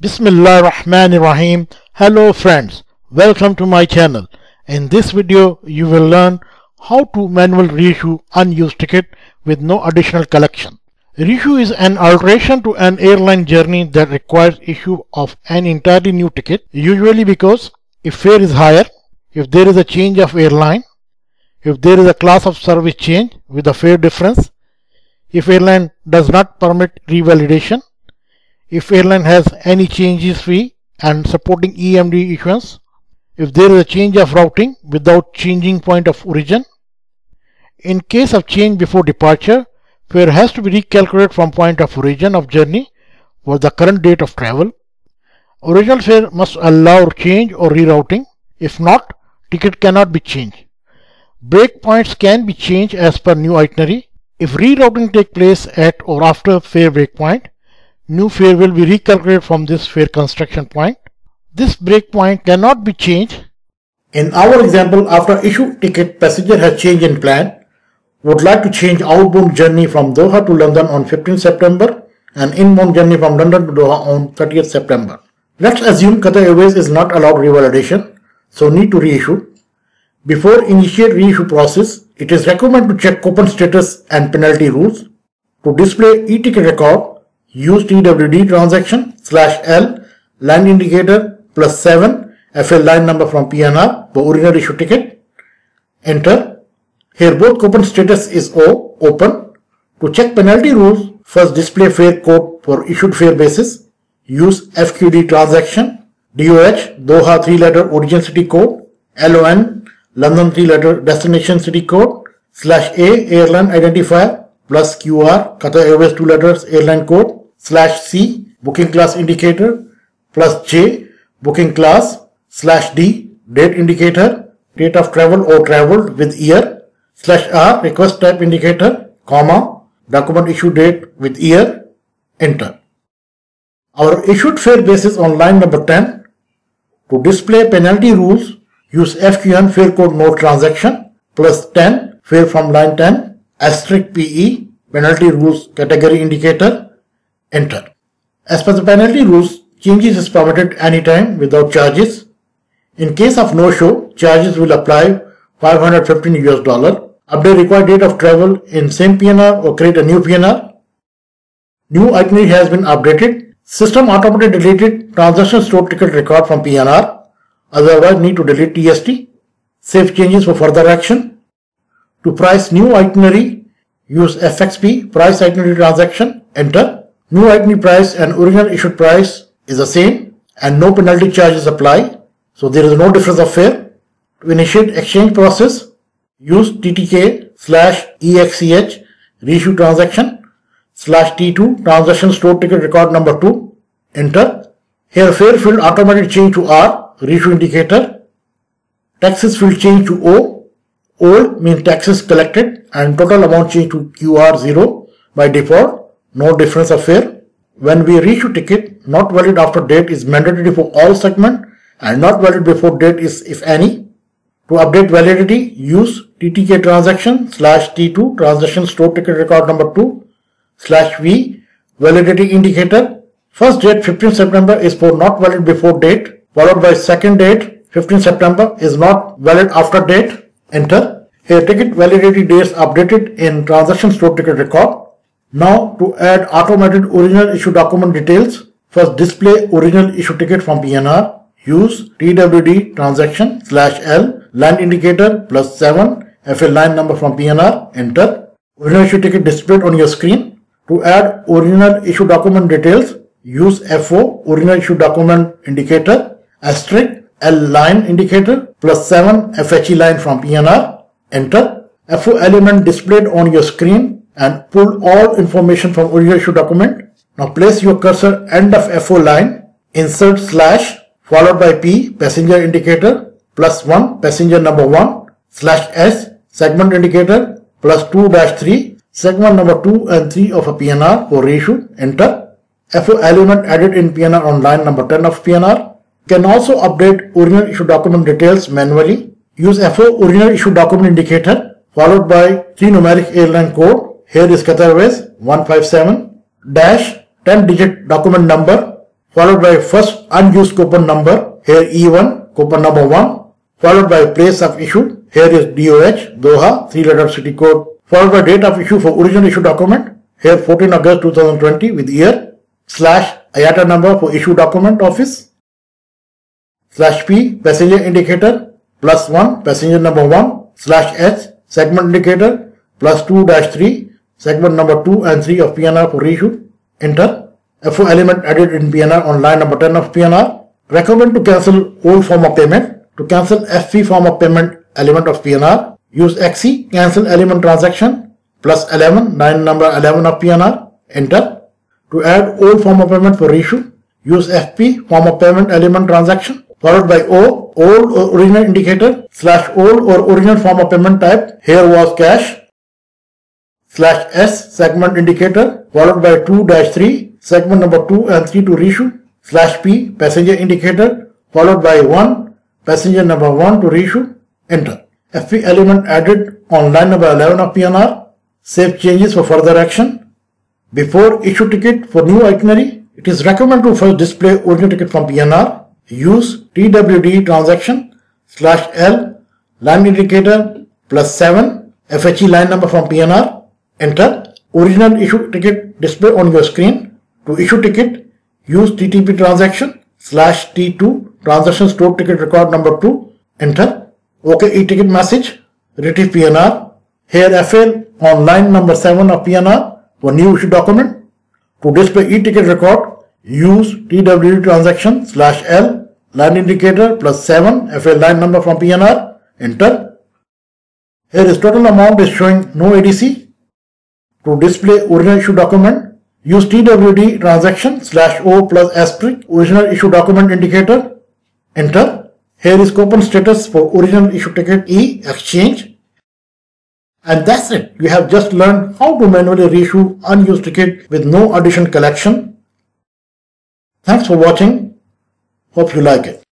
Bismillah Rahman Rahim. Hello friends, welcome to my channel. In this video, you will learn how to manual reissue unused ticket with no additional collection. Reissue is an alteration to an airline journey that requires issue of an entirely new ticket, usually because if fare is higher, if there is a change of airline, if there is a class of service change with a fare difference, if airline does not permit revalidation, if airline has any changes fee and supporting EMD issuance, if there is a change of routing without changing point of origin. In case of change before departure, fare has to be recalculated from point of origin of journey for the current date of travel. Original fare must allow change or rerouting. If not, ticket cannot be changed. Breakpoints can be changed as per new itinerary. If rerouting take place at or after fare breakpoint, new fare will be recalculated from this fare construction point. This breakpoint cannot be changed. In our example, after issue ticket, passenger has changed in plan, would like to change outbound journey from Doha to London on 15 September and inbound journey from London to Doha on 30th September. Let's assume Qatar Airways is not allowed revalidation, so need to reissue. Before initiate reissue process, it is recommended to check coupon status and penalty rules. To display e-ticket record, use TWD transaction slash L line indicator plus 7 FL line number from PNR for original issue ticket. Enter. Here both coupon status is O, open. To check penalty rules, first display fare code for issued fare basis. Use FQD transaction, DOH, Doha 3 letter origin city code, LON, London 3 letter destination city code, slash A airline identifier, plus QR, Qatar Airways 2 letters airline code, slash C booking class indicator, plus J booking class, slash D date indicator, date of travel or traveled with year, slash R request type indicator, comma, document issue date with year, enter. Our issued fare basis on line number 10. To display penalty rules, use FQN fare code note transaction plus 10 fare from line 10 asterisk PE penalty rules category indicator enter. As per the penalty rules, changes is permitted anytime without charges. In case of no-show, charges will apply 515 US dollar. Update required date of travel in same PNR or create a new PNR. New itinerary has been updated. System automatically deleted transaction stored ticket record from PNR. Otherwise need to delete TST. Save changes for further action. To price new itinerary, use FXP price itinerary transaction. Enter. New itinerary price and original issued price is the same and no penalty charges apply. So there is no difference of fare. To initiate exchange process, use TTK slash EXCH reissue transaction slash T2 transaction store ticket record number 2. Enter. Here fare field automatically change to R reissue indicator. Taxes field change to O. Old means taxes collected and total amount change to QR0 by default. No difference of fare. When we reissue ticket, not valid after date is mandatory for all segment and not valid before date is if any. To update validity, use TTK transaction slash T2 transaction store ticket record number 2 slash V validity indicator. First date 15 September is for not valid before date followed by second date 15 September is not valid after date. Enter. Here ticket validity dates updated in transaction stored ticket record. Now to add automated original issue document details, first display original issue ticket from PNR. Use TWD transaction slash L line indicator plus 7 FL line number from PNR. Enter. Original issue ticket displayed on your screen. To add original issue document details, use FO original issue document indicator asterisk L line indicator plus 7 FHE line from PNR. Enter. FO element displayed on your screen and pull all information from original issue document. Now place your cursor end of FO line, insert slash followed by P passenger indicator plus 1 passenger number 1 slash S segment indicator plus 2 dash 3 segment number 2 and 3 of a PNR for reissue. Enter. FO element added in PNR on line number 10 of PNR. Can also update original issue document details manually. Use FO original issue document indicator followed by 3 numeric airline code. Here is Qatar Airways 157 dash 10 digit document number followed by first unused coupon number, here E1, coupon number 1, followed by place of issue, here is DOH, Doha, 3 letter city code, followed by date of issue for original issue document, here 14 August 2020 with year, slash IATA number for issue document office, slash P, passenger indicator, plus 1, passenger number 1, slash H, segment indicator, plus 2 dash 3, segment number 2 and 3 of PNR for reissue, enter. FO element added in PNR on line number 10 of PNR. Recommend to cancel old form of payment. To cancel FV form of payment element of PNR, use XE cancel element transaction plus 11 line number 11 of PNR. Enter. To add old form of payment for reissue, use FP form of payment element transaction followed by O old or original indicator slash old or original form of payment type here was cash slash S segment indicator followed by 2 dash 3 segment number 2 and 3 to reissue, slash P, passenger indicator, followed by 1, passenger number 1 to reissue, enter. FP element added on line number 11 of PNR, save changes for further action. Before issue ticket for new itinerary, it is recommended to first display original ticket from PNR, use TWD transaction slash L, line indicator plus 7, FHE line number from PNR, enter. Original issue ticket display on your screen to issue ticket, use TTP transaction slash T2 transaction stored ticket record number 2, enter. OK e-ticket message, retrieve PNR. Here FL on line number 7 of PNR for new issue document. To display e-ticket record, use TWD transaction slash L line indicator plus 7 FL line number from PNR, enter. Here is total amount is showing no ADC. To display original issue document, Use TWD transaction slash O plus asterisk original issue document indicator. Enter. Here is coupon status for original issue ticket E exchange. And that's it. You have just learned how to manually reissue unused ticket with no additional collection. Thanks for watching. Hope you like it.